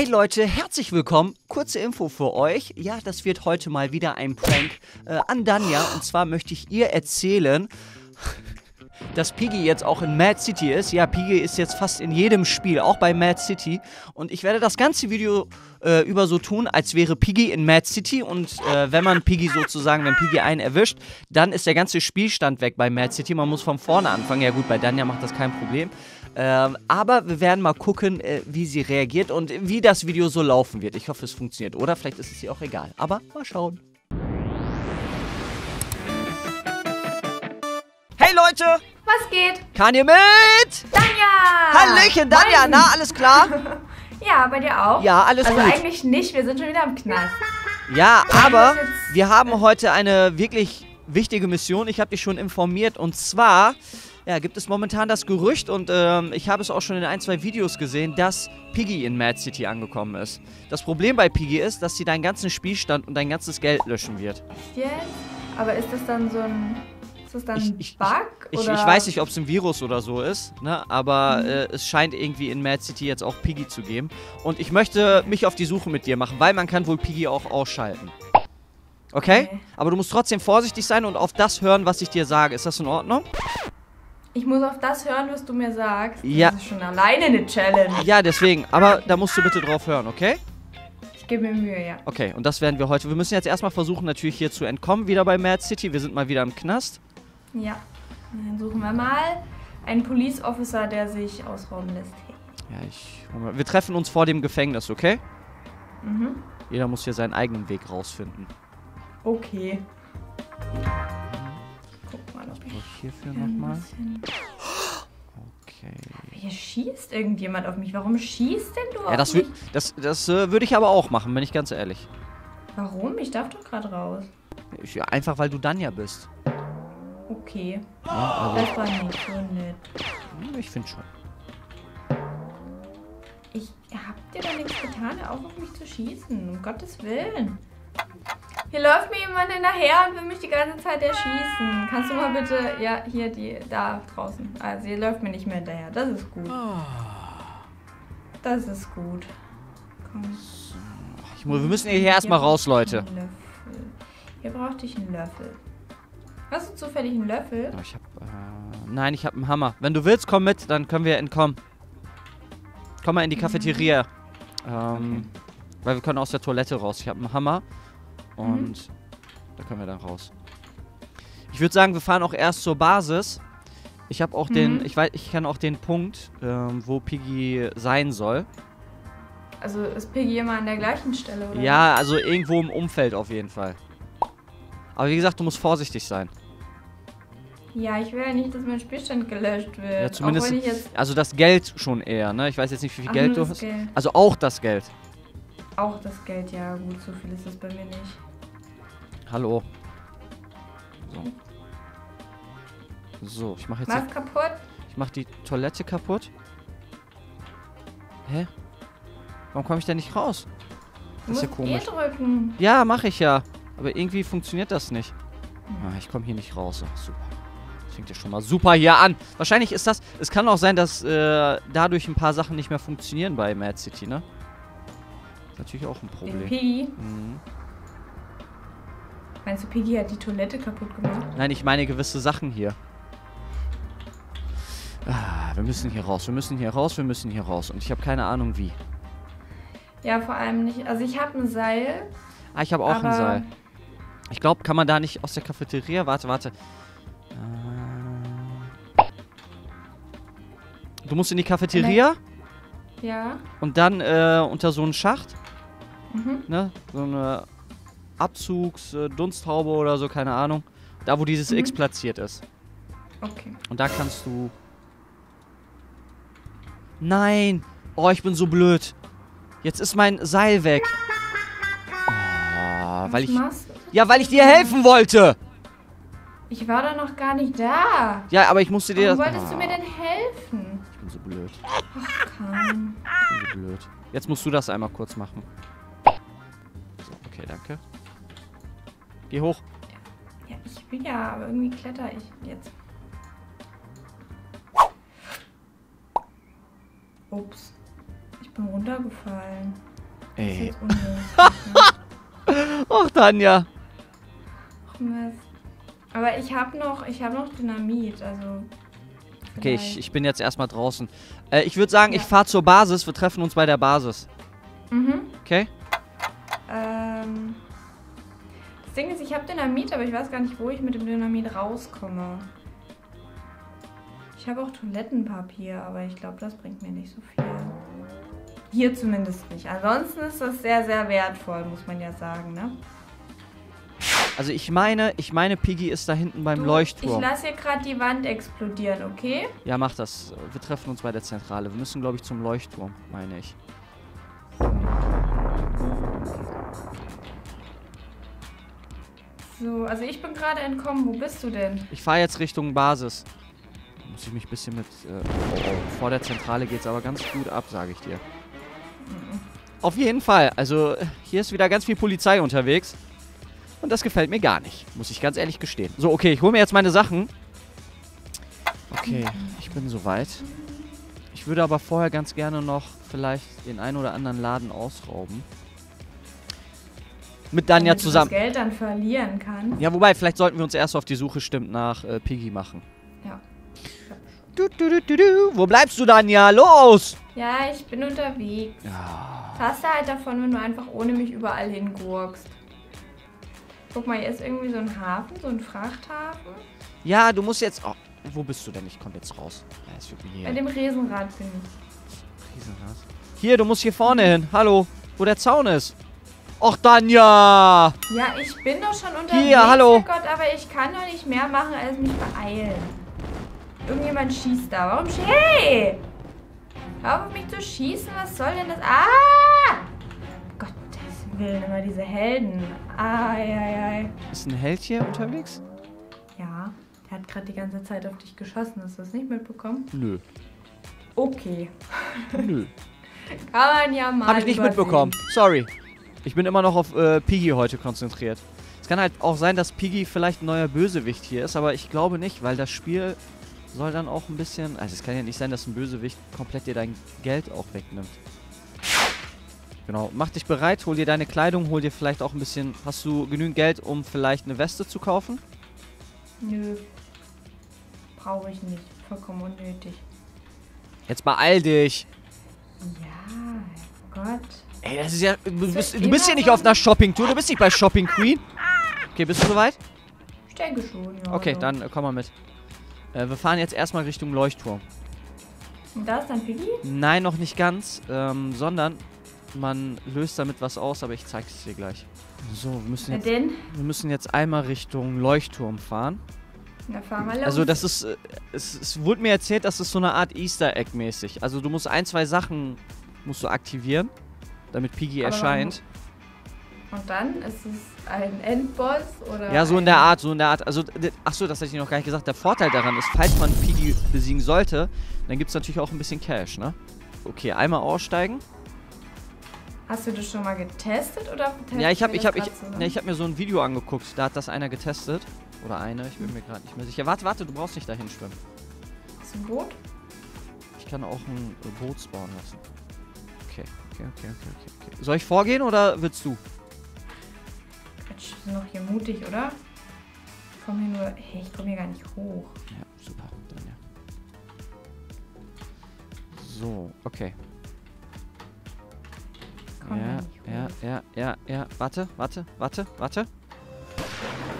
Hey Leute, herzlich willkommen. Kurze Info für euch. Ja, das wird heute mal wieder ein Prank äh, an Danja. Und zwar möchte ich ihr erzählen, dass Piggy jetzt auch in Mad City ist. Ja, Piggy ist jetzt fast in jedem Spiel, auch bei Mad City. Und ich werde das ganze Video äh, über so tun, als wäre Piggy in Mad City. Und äh, wenn man Piggy sozusagen, wenn Piggy einen erwischt, dann ist der ganze Spielstand weg bei Mad City. Man muss von vorne anfangen. Ja gut, bei Danja macht das kein Problem. Ähm, aber wir werden mal gucken, äh, wie sie reagiert und wie das Video so laufen wird. Ich hoffe, es funktioniert. Oder vielleicht ist es ihr auch egal. Aber mal schauen. Hey Leute! Was geht? Kanye mit! Danja! Hallöchen, Danja! Moin. Na, alles klar? Ja, bei dir auch? Ja, alles also gut. eigentlich nicht, wir sind schon wieder im Knast. Ja, aber wir haben heute eine wirklich wichtige Mission. Ich habe dich schon informiert. Und zwar ja, gibt es momentan das Gerücht, und ähm, ich habe es auch schon in ein, zwei Videos gesehen, dass Piggy in Mad City angekommen ist. Das Problem bei Piggy ist, dass sie deinen ganzen Spielstand und dein ganzes Geld löschen wird. Echt jetzt? Aber ist das dann so ein. Ist das dann Ich- ich- Bug? Ich, oder? ich weiß nicht, ob es ein Virus oder so ist, ne? aber äh, es scheint irgendwie in Mad City jetzt auch Piggy zu geben. Und ich möchte mich auf die Suche mit dir machen, weil man kann wohl Piggy auch ausschalten. Okay? Okay. Aber du musst trotzdem vorsichtig sein und auf das hören, was ich dir sage. Ist das in Ordnung? Ich muss auf das hören, was du mir sagst. Ja. Das ist schon alleine eine Challenge. Ja, deswegen. Aber da musst du bitte drauf hören, okay? Ich gebe mir Mühe, ja. Okay, und das werden wir heute. Wir müssen jetzt erstmal versuchen, natürlich hier zu entkommen, wieder bei Mad City. Wir sind mal wieder im Knast. Ja. Dann suchen wir mal einen Police Officer, der sich ausrauben lässt. Ja, ich. Wir treffen uns vor dem Gefängnis, okay? Mhm. Jeder muss hier seinen eigenen Weg rausfinden. Okay. Ich hierfür nochmal. Okay. Hier schießt irgendjemand auf mich. Warum schießt denn du Ja, auf das, mich? das, das äh, würde ich aber auch machen, bin ich ganz ehrlich. Warum? Ich darf doch gerade raus. Ich, ja, einfach weil du Danja bist. Okay. Ja, also, Das war nicht so nett. ich finde schon. Ich hab dir doch nichts getan, auf auf mich zu schießen. Um Gottes Willen. Hier läuft mir jemand hinterher und will mich die ganze Zeit erschießen. Kannst du mal bitte, ja, hier, die, da draußen. Also, hier läuft mir nicht mehr hinterher. Das ist gut. Das ist gut. Komm. Ich, wir müssen hier erstmal Hier raus, brauchte ich Leute. Hier brauchte ich einen Löffel. Hast du zufällig einen Löffel? Ich hab. Äh, nein, ich hab einen Hammer. Wenn du willst, komm mit, dann können wir entkommen. Komm mal in die Cafeteria. Ähm, Weil wir können aus der Toilette raus. Ich habe einen Hammer. Und da können wir dann raus. Ich würde sagen, wir fahren auch erst zur Basis. Ich habe auch den, Mhm. ich weiß, ich kenne auch den Punkt, ähm, wo Piggy sein soll. Also ist Piggy immer an der gleichen Stelle, oder? Ja, also irgendwo im Umfeld auf jeden Fall. Aber wie gesagt, du musst vorsichtig sein. Ja, ich will ja nicht, dass mein Spielstand gelöscht wird. Ja, zumindest- Also das Geld schon eher, ne? Ich weiß jetzt nicht, wie viel Ach, Geld du hast. Geld. Also auch das Geld. Auch das Geld, ja gut, so viel ist das bei mir nicht. Hallo. So. So, ich mache jetzt Was kaputt? ich mach die Toilette kaputt. Hä? Warum komme ich denn nicht raus? Du Das ist ja musst komisch. E drücken. Ja, mache ich ja. Aber irgendwie funktioniert das nicht. Ah, ich komme hier nicht raus. Ach, super. Das fängt ja schon mal super hier an. Wahrscheinlich ist das. Es kann auch sein, dass äh, dadurch ein paar Sachen nicht mehr funktionieren bei Mad City, ne? Natürlich auch ein Problem. Mhm. Meinst du, Piggy hat die Toilette kaputt gemacht? Nein, ich meine gewisse Sachen hier. Ah, wir müssen hier raus, wir müssen hier raus, wir müssen hier raus. Und ich habe keine Ahnung wie. Ja, vor allem nicht. Also ich habe ein Seil. Ah, ich habe auch ein Seil. Ich glaube, kann man da nicht aus der Cafeteria? Warte, warte. Äh, Du musst in die Cafeteria Ja. und dann äh, unter so einen Schacht, Mhm. ne? So eine Abzugs-Dunsthaube oder so, keine Ahnung. Da, wo dieses Mhm. X platziert ist. Okay. Und da kannst du. Nein! Oh, ich bin so blöd. Jetzt ist mein Seil weg. Oh, weil ich. Ja, weil ich dir helfen wollte! Ich war da noch gar nicht da. Ja, aber ich musste dir Warum das. wolltest du mir denn helfen? Ich bin so blöd. Kam. Ich bin so blöd. Jetzt musst du das einmal kurz machen. So, okay, danke. Geh hoch. Ja, ich will ja, aber irgendwie kletter ich jetzt. Ups. Ich bin runtergefallen. Ey. unmöglich. Och, Tanja. Ach, Mist. Aber ich habe noch, ich habe noch Dynamit, also. Okay, ich, ich bin jetzt erstmal draußen. Äh, ich würde sagen, ich Ja. fahre zur Basis. Wir treffen uns bei der Basis. Mhm. Okay? Ding ist, ich habe Dynamit, aber ich weiß gar nicht, wo ich mit dem Dynamit rauskomme. Ich habe auch Toilettenpapier, aber ich glaube, das bringt mir nicht so viel. Hier zumindest nicht. Ansonsten ist das sehr, sehr wertvoll, muss man ja sagen, ne? Also ich meine, ich meine, Piggy ist da hinten beim Du, Leuchtturm. Ich lasse hier gerade die Wand explodieren, okay? Ja, mach das. Wir treffen uns bei der Zentrale. Wir müssen, glaube ich, zum Leuchtturm, meine ich. So, also ich bin gerade entkommen. Wo bist du denn? Ich fahre jetzt Richtung Basis. Da muss ich mich ein bisschen mit... Äh, oh, oh. Vor der Zentrale geht's aber ganz gut ab, sage ich dir. Auf jeden Fall. Also, hier ist wieder ganz viel Polizei unterwegs. Und das gefällt mir gar nicht. Muss ich ganz ehrlich gestehen. So, okay, ich hole mir jetzt meine Sachen. Okay, ich bin soweit. Ich würde aber vorher ganz gerne noch vielleicht den einen oder anderen Laden ausrauben. Mit Danja Damit zusammen. Du das Geld dann verlieren kann. Ja, wobei, vielleicht sollten wir uns erst auf die Suche stimmt nach äh, Piggy machen. Ja. Du, du, du, du, du. Wo bleibst du, Danja? Los! Ja, ich bin unterwegs. Ja. Was hast du halt davon, wenn du einfach ohne mich überall hingurkst? Guck mal, hier ist irgendwie so ein Hafen, so ein Frachthafen. Ja, du musst jetzt. Oh, wo bist du denn? Ich komm jetzt raus. Ja, Bei dem Riesenrad bin ich. Riesenrad. Hier, du musst hier vorne hin. Hallo, wo der Zaun ist. Och, Danja! Ja, ich bin doch schon unterwegs, Hier, hallo. Gott, aber ich kann doch nicht mehr machen, als mich beeilen. Irgendjemand schießt da. Warum schie Hey! Hör auf mich zu schießen, was soll denn das? Ah! Gottes Willen, immer diese Helden. Ai, ai, ai. Ist ein Held hier unterwegs? Ja, der hat gerade die ganze Zeit auf dich geschossen. Hast du das nicht mitbekommen? Nö. Okay. Nö. Kann man ja mal Hab ich nicht übersehen. mitbekommen. Sorry. Ich bin immer noch auf äh, Piggy heute konzentriert. Es kann halt auch sein, dass Piggy vielleicht ein neuer Bösewicht hier ist, aber ich glaube nicht, weil das Spiel soll dann auch ein bisschen. Also es kann ja nicht sein, dass ein Bösewicht komplett dir dein Geld auch wegnimmt. Genau. Mach dich bereit, hol dir deine Kleidung, hol dir vielleicht auch ein bisschen. Hast du genügend Geld, um vielleicht eine Weste zu kaufen? Nö. Brauche ich nicht. Vollkommen unnötig. Jetzt beeil dich. Ja, Gott. Ey, das ist ja. Du ist bist, ja du bist hier immer nicht auf einer Shopping-Tour, du bist nicht bei Shopping Queen. Okay, bist du soweit? Ich denke schon, ja. Okay, also. dann äh, komm mal mit. Äh, wir fahren jetzt erstmal Richtung Leuchtturm. Und da ist dann Piggy? Nein, noch nicht ganz, ähm, sondern man löst damit was aus, aber ich zeig's dir gleich. So, wir müssen jetzt, wir müssen jetzt einmal Richtung Leuchtturm fahren. Na, fahr mal los. Also das ist, äh, es, es wurde mir erzählt, das ist so eine Art Easter Egg mäßig. Also du musst ein, zwei Sachen musst du aktivieren, damit Piggy Aber erscheint. Und dann ist es ein Endboss oder. Ja, so in der Art, so in der Art. Also, d- ach so, das hatte ich noch gar nicht gesagt. Der Vorteil daran ist, falls man Piggy besiegen sollte, dann gibt es natürlich auch ein bisschen Cash, ne? Okay, einmal aussteigen. Hast du das schon mal getestet oder Ja, ich habe ich hab, ich, ne, ich hab mir so ein Video angeguckt. Da hat das einer getestet. Oder eine, ich bin mir gerade nicht mehr sicher. Warte, warte, du brauchst nicht dahin schwimmen. Du ein Boot? Ich kann auch ein Boot spawnen lassen. Okay, okay, okay, okay, okay, okay. Soll ich vorgehen oder willst du? Quatsch, wir sind doch hier mutig, oder? Ich komme hier nur. Hey, ich komme hier gar nicht hoch. Ja, super. Dann ja. So, okay. Ja, ja, ja, ja, ja. Warte, warte, warte, warte.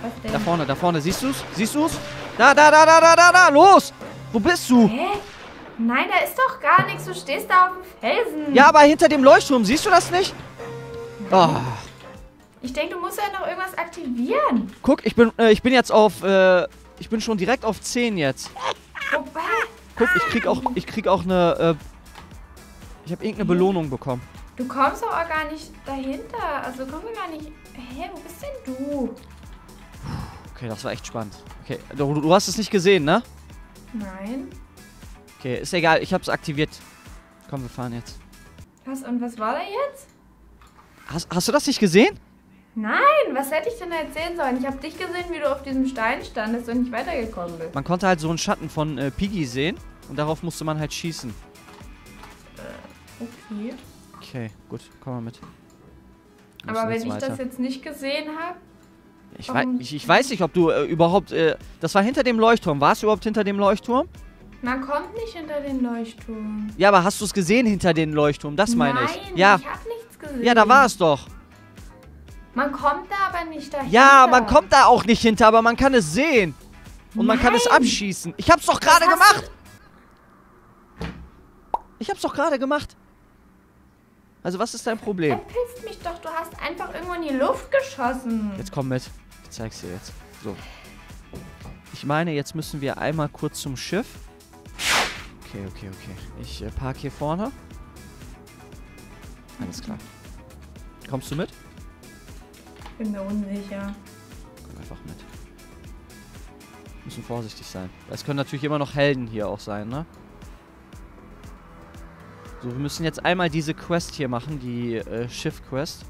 Was denn? Da vorne, da vorne. Siehst du's? Siehst du's? Da, da, da, da, da, da, da. Los! Wo bist du? Hä? Nein, da ist doch gar nichts. Du stehst da auf dem Felsen. Ja, aber hinter dem Leuchtturm. Siehst du das nicht? Oh, Ich denke, du musst ja noch irgendwas aktivieren. guck, ich bin, äh, ich bin jetzt auf, äh, ich bin schon direkt auf 10 jetzt. Wobei. Guck, ich krieg auch, ich krieg auch eine, äh, ich habe irgendeine Belohnung bekommen. Du kommst doch auch gar nicht dahinter. Also kommen wir gar nicht. Hä, wo bist denn du? Okay, das war echt spannend. Okay, du, du hast es nicht gesehen, ne? Nein. Okay, ist egal, ich hab's aktiviert. Komm, wir fahren jetzt. Was und was war da jetzt? Hast, hast du das nicht gesehen? Nein, was hätte ich denn erzählen sollen? Ich habe dich gesehen, wie du auf diesem Stein standest und nicht weitergekommen bist. Man konnte halt so einen Schatten von äh, Piggy sehen und darauf musste man halt schießen. Okay. Okay, gut, komm mal mit. Wir Aber wenn ich weiter. das jetzt nicht gesehen habe, Ich, wei ich, ich weiß nicht, ob du äh, überhaupt. Äh, das war hinter dem Leuchtturm. Warst du überhaupt hinter dem Leuchtturm? Man kommt nicht hinter den Leuchtturm. Ja, aber hast du es gesehen hinter den Leuchtturm? Das meine Nein, ich. Ja, ich habe nichts gesehen. ja, da war es doch. Man kommt da aber nicht dahinter. Ja, man kommt da auch nicht hinter, aber man kann es sehen. Und man kann es Nein. abschießen. Ich hab's doch gerade gemacht. Ich hab's doch gerade gemacht. Also, was ist dein Problem? Verpisst mich doch, du hast einfach irgendwo in die Luft geschossen. Jetzt komm mit. Ich zeig's dir jetzt. So. Ich meine, jetzt müssen wir einmal kurz zum Schiff. Okay, okay, okay. Ich äh, park hier vorne. Alles klar. Kommst du mit? bin mir unsicher. Komm einfach mit. Müssen vorsichtig sein. Es können natürlich immer noch Helden hier auch sein, ne? So, wir müssen jetzt einmal diese Quest hier machen, die äh, Schiff-Quest.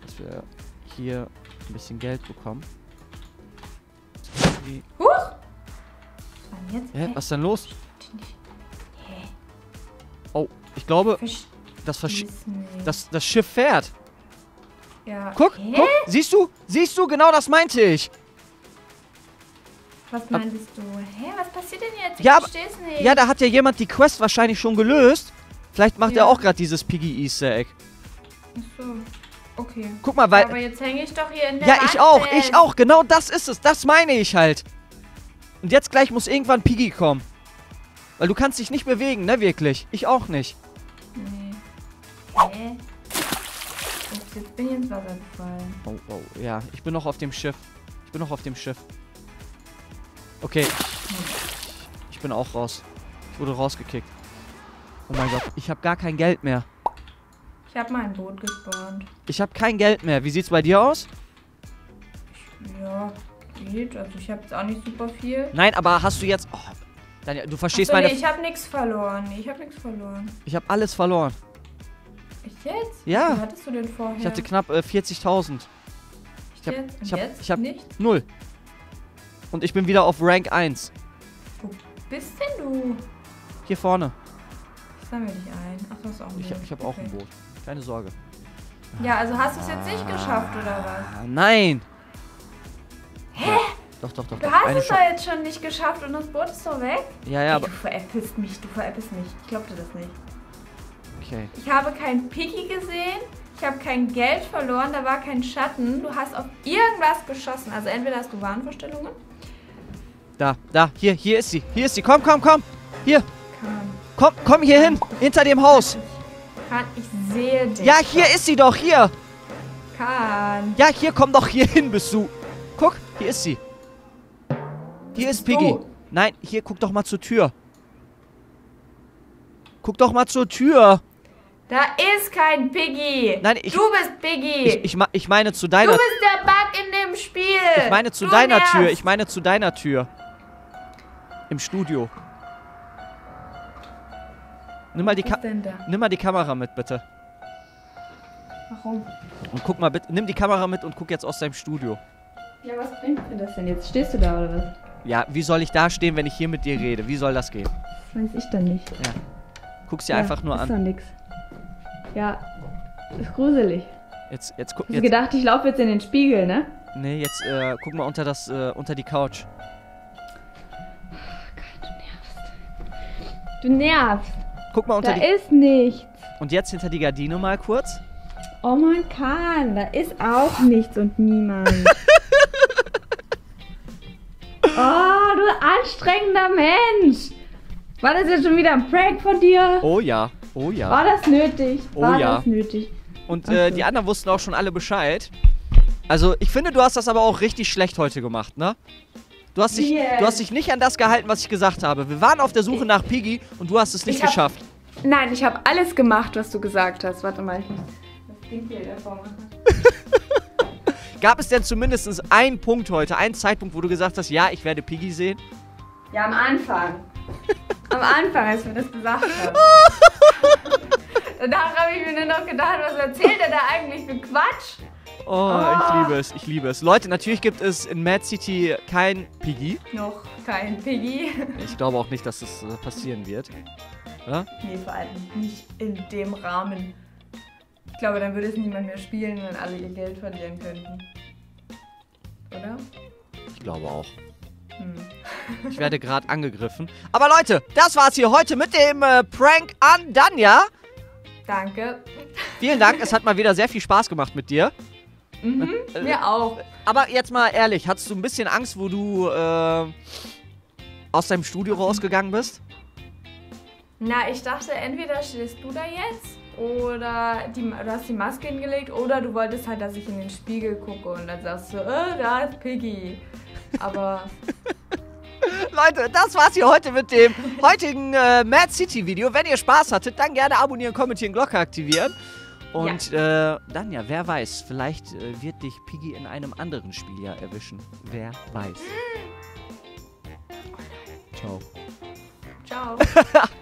Dass wir hier ein bisschen Geld bekommen. Jetzt? Hä, was ist denn los? Hä? Oh, ich glaube, das, Versch das, das Schiff fährt. Ja. Guck, Hä? guck, siehst du? Siehst du? Genau das meinte ich. Was meintest du? Hä, was passiert denn jetzt? Ich Ja, versteh's nicht. Ja, da hat ja jemand die Quest wahrscheinlich schon gelöst. Vielleicht macht Ja. er auch gerade dieses Piggy Easter Egg. Ach so. Okay. Guck mal, weil. aber jetzt hänge ich doch hier in der Ja, ich Wand auch, fest. ich auch. Genau das ist es. Das meine ich halt. Und jetzt gleich muss irgendwann Piggy kommen. Weil du kannst dich nicht bewegen, ne, wirklich. Ich auch nicht. Nee. Hä? Jetzt bin ich ins Wasser gefallen. Oh, oh, ja. Ich bin noch auf dem Schiff. Ich bin noch auf dem Schiff. Okay. Ich bin auch raus. Ich wurde rausgekickt. Oh mein Gott, ich habe gar kein Geld mehr. Ich habe mein Boot gespawnt. Ich habe kein Geld mehr. Wie sieht's bei dir aus? Ja, geht. Also ich habe jetzt auch nicht super viel. Nein, aber hast du jetzt... Oh, Daniel, du verstehst Achso, meine... nee, ich habe nichts verloren. Ich habe nichts verloren. Ich habe alles verloren. Echt jetzt? Ja. Wie hattest du denn vorher? Ich hatte knapp äh, 40.000. Echt ich hab- jetzt? Und ich hab- ich hab- nicht? Null. Und ich bin wieder auf Rank 1. Wo bist denn du? Hier vorne. Ich sammle dich ein. Ach, du hast auch ein Ich, Boot. hab- ich habe auch Okay. ein Boot. Keine Sorge. Ja, also hast du es jetzt nicht geschafft, oder was? Ah, nein. Doch, doch, doch. Du doch. hast es doch jetzt schon nicht geschafft und das Boot ist doch weg? Ja, ja, Ey, aber... du veräppelst mich, du veräppelst mich. Ich glaub dir das nicht. Okay. Ich habe kein Piggy gesehen. Ich habe kein Geld verloren. Da war kein Schatten. Du hast auf irgendwas geschossen. Also entweder hast du Wahnvorstellungen. Da, da. Hier, hier ist sie. Hier ist sie. Komm, komm, komm. Hier. Kann. Komm, komm hier hin. Hinter dem Haus. Kann. Ich sehe dich. Ja, hier ist sie doch. Hier. Kann. Ja, hier, komm doch hier hin, bist du. Guck, hier ist sie. Hier ist Piggy. du? Nein, hier, guck doch mal zur Tür. Guck doch mal zur Tür. Da ist kein Piggy. Nein, ich- Du bist Piggy. Ich, ich, ich meine zu du deiner bist der Bug in dem Spiel. Ich meine zu du deiner nervst. Tür. Ich meine zu deiner Tür. Im Studio. Nimm mal die, Ka nimm mal die Kamera mit, bitte. Warum? Und guck mal bitte. Nimm die Kamera mit und guck jetzt aus deinem Studio. Ja, was bringt mir das denn jetzt? Stehst du da oder was? Ja, wie soll ich da stehen, wenn ich hier mit dir rede? Wie soll das gehen? Das weiß ich dann nicht. Guck's dir einfach nur ist an. doch nix. Ja, ist gruselig. Jetzt, jetzt guck. Hast du Jetzt, gedacht, ich laufe jetzt in den Spiegel, ne? nee, jetzt äh, guck mal unter das, äh, unter die Couch. Du nervst. Guck mal unter Da die. ist nichts. Und jetzt hinter die Gardine mal kurz. Oh man kann, da ist auch nichts und niemand. oh, du anstrengender Mensch. War das jetzt schon wieder ein Prank von dir? Oh ja. Oh ja. War das nötig? Oh War ja. das nötig? Und äh, die anderen wussten auch schon alle Bescheid. Also, ich finde, du hast das aber auch richtig schlecht heute gemacht, ne? Du hast, dich, jetzt? du hast dich nicht an das gehalten, was ich gesagt habe. Wir waren auf der Suche nach Piggy und du hast es nicht Ich hab- geschafft. Nein, ich habe alles gemacht, was du gesagt hast. Warte mal, ich muss das Ding hier davor machen. Gab es denn zumindest einen Punkt heute, einen Zeitpunkt, wo du gesagt hast, ja, ich werde Piggy sehen? Ja, am Anfang. Am Anfang, als wir das gesagt haben. Danach habe ich mir nur noch gedacht, was erzählt er da eigentlich für Quatsch? Oh, ich liebe es, ich liebe es. Leute, natürlich gibt es in Mad City kein Piggy. Noch kein Piggy. Ich glaube auch nicht, dass das äh, passieren wird. Oder? Nee, vor allem nicht in dem Rahmen. Ich glaube, dann würde es niemand mehr spielen, wenn alle ihr Geld verlieren könnten. Oder? Ich glaube auch. Hm. Ich werde gerade angegriffen. Aber Leute, das war's hier heute mit dem äh, Prank an Danja. Danke. Vielen Dank, es hat mal wieder sehr viel Spaß gemacht mit dir. Mhm, mir auch. Aber jetzt mal ehrlich, hattest du ein bisschen Angst, wo du äh, aus deinem Studio rausgegangen bist? Na, ich dachte, entweder stehst du da jetzt oder die, du hast die Maske hingelegt oder du wolltest halt, dass ich in den Spiegel gucke und dann sagst du, äh, da ist Piggy. Aber Leute, das war's hier heute mit dem heutigen äh, Mad City Video. Wenn ihr Spaß hattet, dann gerne abonnieren, kommentieren, Glocke aktivieren. Und äh, dann ja, wer weiß, vielleicht äh, wird dich Piggy in einem anderen Spiel ja erwischen. Wer weiß. Ciao. ciao.